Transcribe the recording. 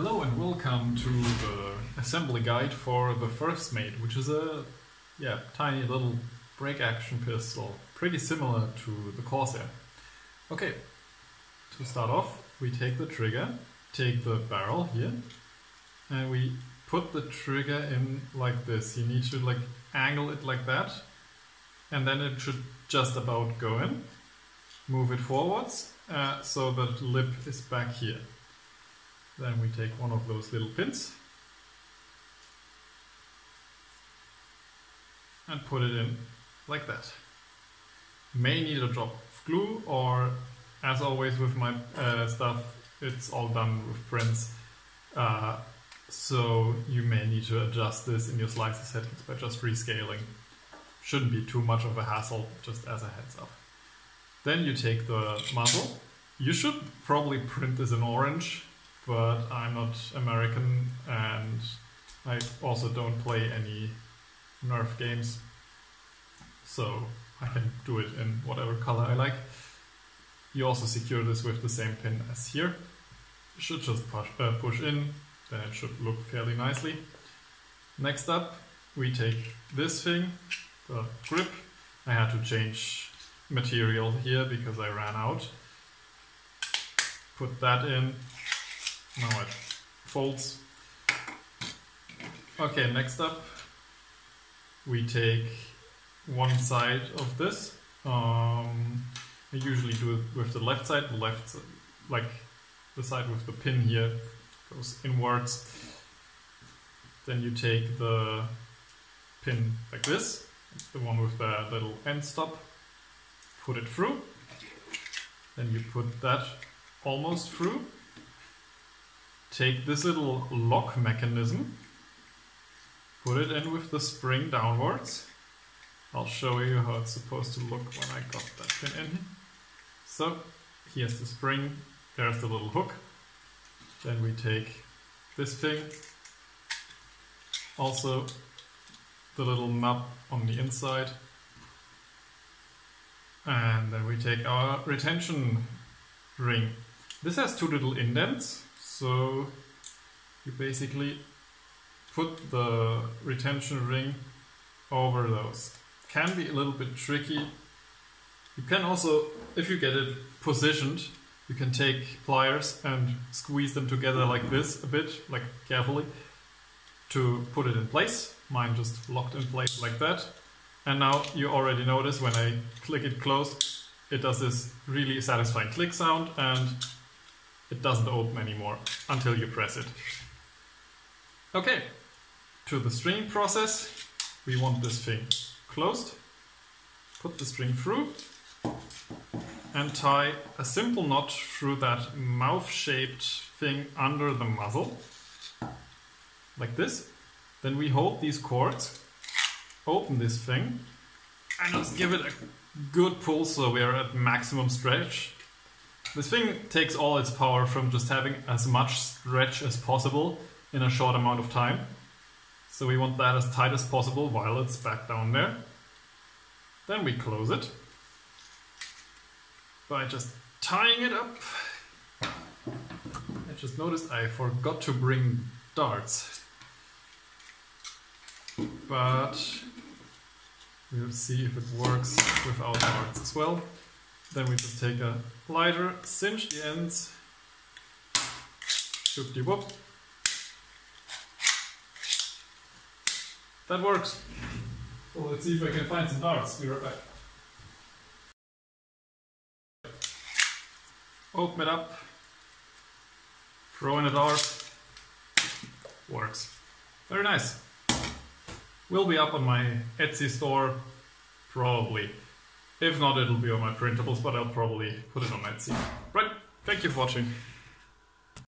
Hello and welcome to the assembly guide for the first mate, which is a yeah tiny little break action pistol, pretty similar to the Corsair. Okay, to start off, we take the trigger, take the barrel here, and we put the trigger in like this. You need to like angle it like that, and then it should just about go in. Move it forwards uh, so that lip is back here. Then we take one of those little pins and put it in like that. May need a drop of glue or as always with my uh, stuff it's all done with prints uh, so you may need to adjust this in your slicer settings by just rescaling. Shouldn't be too much of a hassle just as a heads up. Then you take the muzzle. You should probably print this in orange but I'm not American and I also don't play any Nerf games, so I can do it in whatever color I like. You also secure this with the same pin as here. You should just push, uh, push in, then it should look fairly nicely. Next up, we take this thing, the grip. I had to change material here because I ran out. Put that in, now it folds. Okay, next up we take one side of this. Um, I usually do it with the left side, the left, like the side with the pin here goes inwards. Then you take the pin like this, the one with the little end stop, put it through. Then you put that almost through take this little lock mechanism, put it in with the spring downwards. I'll show you how it's supposed to look when I got that pin in. So here's the spring, there's the little hook. Then we take this thing, also the little nut on the inside. And then we take our retention ring. This has two little indents so you basically put the retention ring over those. Can be a little bit tricky. You can also, if you get it positioned, you can take pliers and squeeze them together like this a bit, like carefully, to put it in place. Mine just locked in place like that. And now you already notice when I click it closed, it does this really satisfying click sound and it doesn't open anymore until you press it. Okay, to the string process, we want this thing closed. Put the string through and tie a simple knot through that mouth-shaped thing under the muzzle, like this. Then we hold these cords, open this thing, and just give it a good pull so we are at maximum stretch this thing takes all its power from just having as much stretch as possible in a short amount of time. So we want that as tight as possible while it's back down there. Then we close it by just tying it up. I just noticed I forgot to bring darts. But we'll see if it works without darts as well. Then we just take a lighter, cinch the ends, shoop de whoop. That works. So let's see if I can find some darts. Be right back. Open it up, throw in a dart, works. Very nice. Will be up on my Etsy store, probably. If not, it'll be on my printables, but I'll probably put it on Etsy. Right, thank you for watching.